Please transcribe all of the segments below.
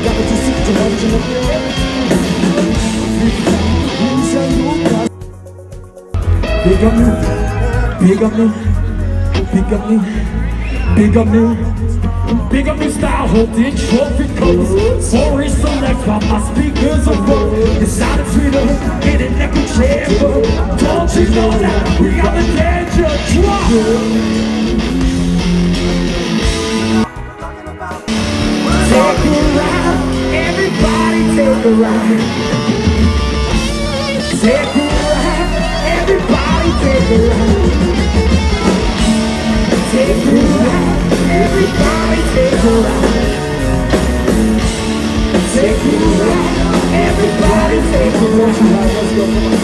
Big up me, big up me, big up me, big up me, big up me style holding trophy cups. Sorry, select by my speakers are broke. Inside a Twitter, in an echo chamber. Don't you know that we got the danger drop? Take a ride everybody take a ride. Take a ride, everybody take a ride. Take a ride, everybody take a ride. Take a ride, everybody take a ride.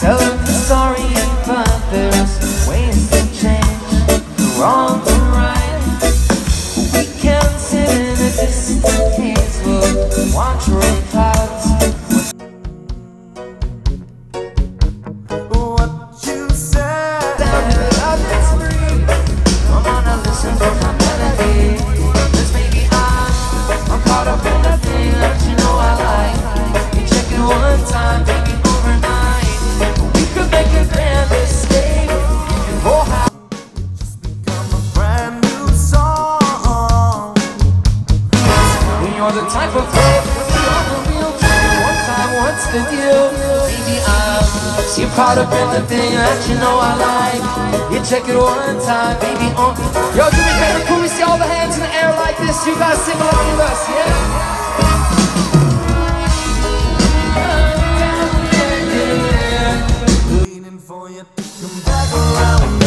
Let's. Tell them the story in but there's ways to change the wrong to right. We can sit in a distant haze, watch rain type of girl. One time, what's the deal? Baby, I'm so caught up in the thing that you know I like. You check it one time, baby. On yo, do me a favor, can we see all the hands in the air like this? You guys sing along with us, yeah? Waiting for you to come back around,